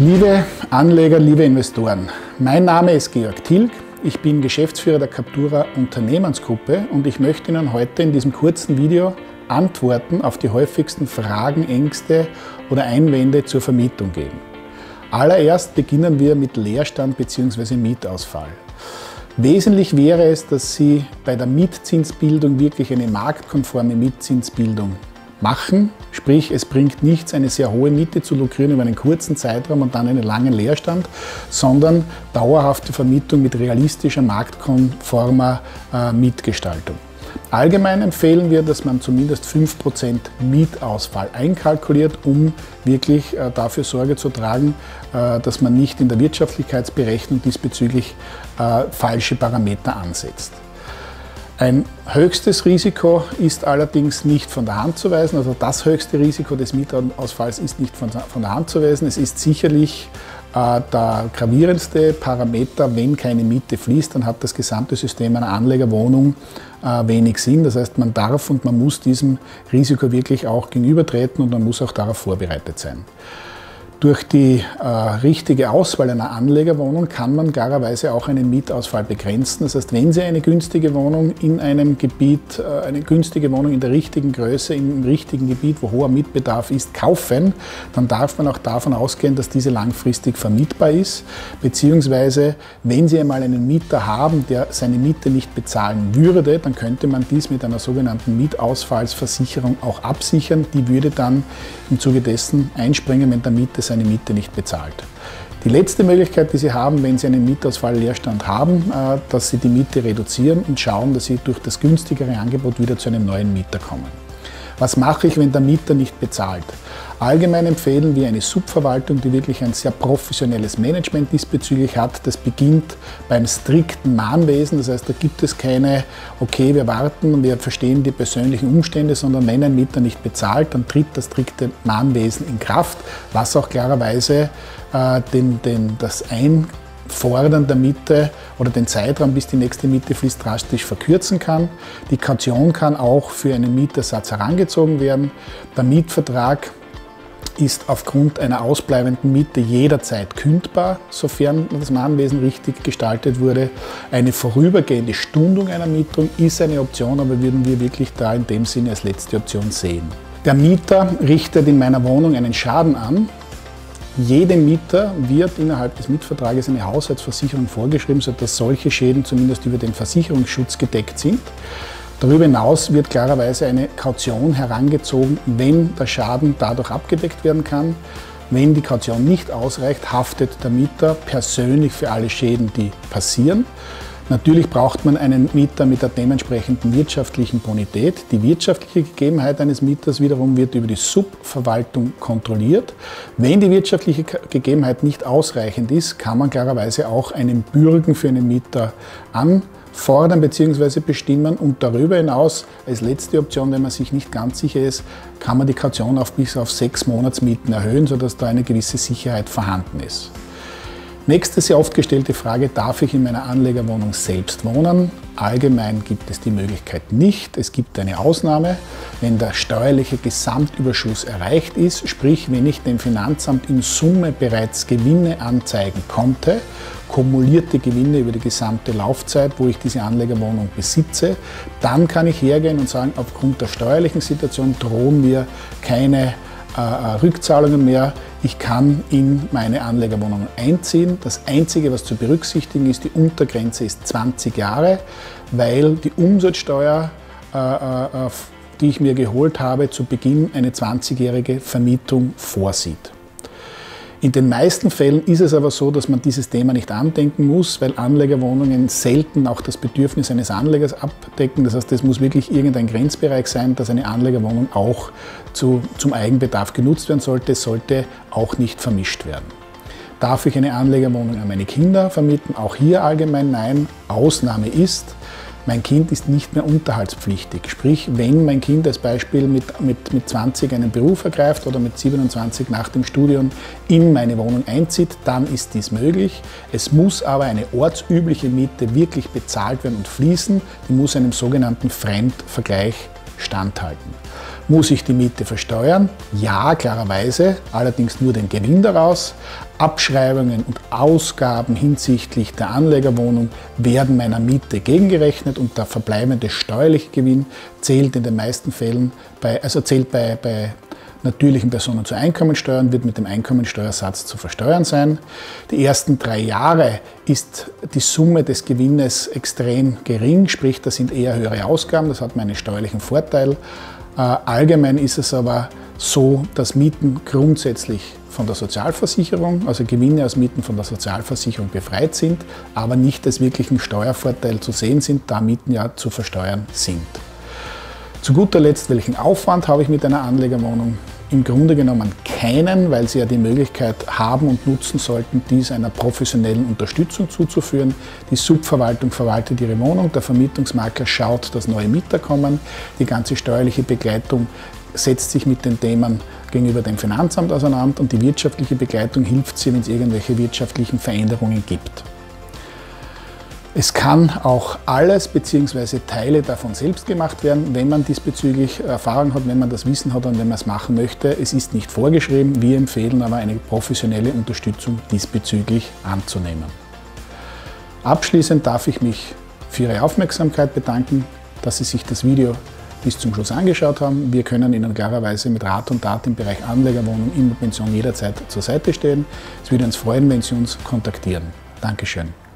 Liebe Anleger, liebe Investoren, mein Name ist Georg Tilg. Ich bin Geschäftsführer der Captura Unternehmensgruppe und ich möchte Ihnen heute in diesem kurzen Video Antworten auf die häufigsten Fragen, Ängste oder Einwände zur Vermietung geben. Allererst beginnen wir mit Leerstand bzw. Mietausfall. Wesentlich wäre es, dass Sie bei der Mietzinsbildung wirklich eine marktkonforme Mietzinsbildung machen. Sprich, es bringt nichts, eine sehr hohe Miete zu lukrieren über einen kurzen Zeitraum und dann einen langen Leerstand, sondern dauerhafte Vermietung mit realistischer, marktkonformer äh, Mietgestaltung. Allgemein empfehlen wir, dass man zumindest 5% Mietausfall einkalkuliert, um wirklich äh, dafür Sorge zu tragen, äh, dass man nicht in der Wirtschaftlichkeitsberechnung diesbezüglich äh, falsche Parameter ansetzt. Ein höchstes Risiko ist allerdings nicht von der Hand zu weisen, also das höchste Risiko des Mietausfalls ist nicht von, der Hand zu weisen. Es ist sicherlich äh, der gravierendste Parameter, wenn keine Miete fließt, dann hat das gesamte System einer Anlegerwohnung äh, wenig Sinn. Das heißt, man darf und man muss diesem Risiko wirklich auch gegenübertreten und man muss auch darauf vorbereitet sein. Durch die äh, richtige Auswahl einer Anlegerwohnung kann man klarerweise auch einen Mietausfall begrenzen. Das heißt, wenn Sie eine günstige Wohnung in einem Gebiet, äh, eine günstige Wohnung in der richtigen Größe, im richtigen Gebiet, wo hoher Mietbedarf ist, kaufen, dann darf man auch davon ausgehen, dass diese langfristig vermietbar ist. Beziehungsweise, wenn Sie einmal einen Mieter haben, der seine Miete nicht bezahlen würde, dann könnte man dies mit einer sogenannten Mietausfallsversicherung auch absichern. Die würde dann im Zuge dessen einspringen, wenn der Mieter seine Miete nicht bezahlt. Die letzte Möglichkeit, die Sie haben, wenn Sie einen Mietausfall Leerstand haben, äh, dass Sie die Miete reduzieren und schauen, dass Sie durch das günstigere Angebot wieder zu einem neuen Mieter kommen. Was mache ich, wenn der Mieter nicht bezahlt? Allgemein empfehlen wir eine Subverwaltung, die wirklich ein sehr professionelles Management diesbezüglich hat. Das beginnt beim strikten Mahnwesen, das heißt, da gibt es keine, okay, wir warten, wir verstehen die persönlichen Umstände, sondern wenn ein Mieter nicht bezahlt, dann tritt das strikte Mahnwesen in Kraft, was auch klarerweise äh, den, den, das Ein Fordern der Miete oder den Zeitraum, bis die nächste Miete fließt, drastisch verkürzen kann. Die Kaution kann auch für einen Mietersatz herangezogen werden. Der Mietvertrag ist aufgrund einer ausbleibenden Miete jederzeit kündbar, sofern das Mahnwesen richtig gestaltet wurde. Eine vorübergehende Stundung einer Mietung ist eine Option, aber würden wir wirklich da in dem Sinne als letzte Option sehen. Der Mieter richtet in meiner Wohnung einen Schaden an, jedem Mieter wird innerhalb des Mietvertrages eine Haushaltsversicherung vorgeschrieben, sodass solche Schäden zumindest über den Versicherungsschutz gedeckt sind. Darüber hinaus wird klarerweise eine Kaution herangezogen, wenn der Schaden dadurch abgedeckt werden kann. Wenn die Kaution nicht ausreicht, haftet der Mieter persönlich für alle Schäden, die passieren. Natürlich braucht man einen Mieter mit der dementsprechenden wirtschaftlichen Bonität. Die wirtschaftliche Gegebenheit eines Mieters wiederum wird über die Subverwaltung kontrolliert. Wenn die wirtschaftliche Gegebenheit nicht ausreichend ist, kann man klarerweise auch einen Bürgen für einen Mieter anfordern bzw. bestimmen und darüber hinaus als letzte Option, wenn man sich nicht ganz sicher ist, kann man die Kaution auf bis auf sechs Monatsmieten erhöhen, sodass da eine gewisse Sicherheit vorhanden ist. Nächste sehr oft gestellte Frage, darf ich in meiner Anlegerwohnung selbst wohnen? Allgemein gibt es die Möglichkeit nicht. Es gibt eine Ausnahme, wenn der steuerliche Gesamtüberschuss erreicht ist, sprich wenn ich dem Finanzamt in Summe bereits Gewinne anzeigen konnte, kumulierte Gewinne über die gesamte Laufzeit, wo ich diese Anlegerwohnung besitze, dann kann ich hergehen und sagen, aufgrund der steuerlichen Situation drohen mir keine äh, äh, Rückzahlungen mehr. Ich kann in meine Anlegerwohnung einziehen. Das Einzige, was zu berücksichtigen ist, die Untergrenze ist 20 Jahre, weil die Umsatzsteuer, äh, die ich mir geholt habe, zu Beginn eine 20-jährige Vermietung vorsieht. In den meisten Fällen ist es aber so, dass man dieses Thema nicht andenken muss, weil Anlegerwohnungen selten auch das Bedürfnis eines Anlegers abdecken. Das heißt, es muss wirklich irgendein Grenzbereich sein, dass eine Anlegerwohnung auch zu, zum Eigenbedarf genutzt werden sollte. Es sollte auch nicht vermischt werden. Darf ich eine Anlegerwohnung an meine Kinder vermieten? Auch hier allgemein nein. Ausnahme ist, mein Kind ist nicht mehr unterhaltspflichtig. Sprich, wenn mein Kind als Beispiel mit, mit, mit 20 einen Beruf ergreift oder mit 27 nach dem Studium in meine Wohnung einzieht, dann ist dies möglich. Es muss aber eine ortsübliche Miete wirklich bezahlt werden und fließen. Die muss einem sogenannten Fremdvergleich standhalten. Muss ich die Miete versteuern? Ja, klarerweise, allerdings nur den Gewinn daraus. Abschreibungen und Ausgaben hinsichtlich der Anlegerwohnung werden meiner Miete gegengerechnet und der verbleibende steuerliche Gewinn zählt in den meisten Fällen bei, also zählt bei, bei natürlichen Personen zu Einkommensteuer und wird mit dem Einkommensteuersatz zu versteuern sein. Die ersten drei Jahre ist die Summe des Gewinnes extrem gering, sprich, da sind eher höhere Ausgaben, das hat meinen steuerlichen Vorteil. Äh, allgemein ist es aber so, dass Mieten grundsätzlich von der Sozialversicherung, also Gewinne aus Mieten von der Sozialversicherung befreit sind, aber nicht als wirklichen Steuervorteil zu sehen sind, da Mieten ja zu versteuern sind. Zu guter Letzt, welchen Aufwand habe ich mit einer Anlegerwohnung? Im Grunde genommen keinen, weil Sie ja die Möglichkeit haben und nutzen sollten, dies einer professionellen Unterstützung zuzuführen. Die Subverwaltung verwaltet Ihre Wohnung, der Vermietungsmakler schaut, dass neue Mieter kommen, die ganze steuerliche Begleitung setzt sich mit den Themen gegenüber dem Finanzamt auseinander und die wirtschaftliche Begleitung hilft Sie, wenn es irgendwelche wirtschaftlichen Veränderungen gibt. Es kann auch alles bzw. Teile davon selbst gemacht werden, wenn man diesbezüglich Erfahrung hat, wenn man das Wissen hat und wenn man es machen möchte. Es ist nicht vorgeschrieben, wir empfehlen aber eine professionelle Unterstützung diesbezüglich anzunehmen. Abschließend darf ich mich für Ihre Aufmerksamkeit bedanken, dass Sie sich das Video bis zum Schluss angeschaut haben. Wir können Ihnen klarerweise mit Rat und Tat im Bereich Anlegerwohnung, Immopension jederzeit zur Seite stehen. Es würde uns freuen, wenn Sie uns kontaktieren. Dankeschön.